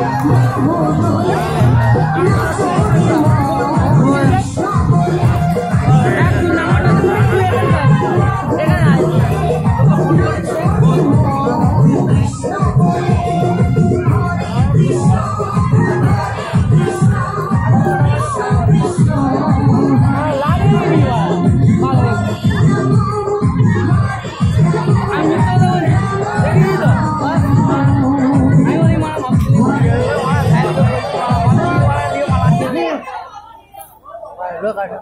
Oh, 你说干啥？